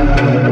Thank you.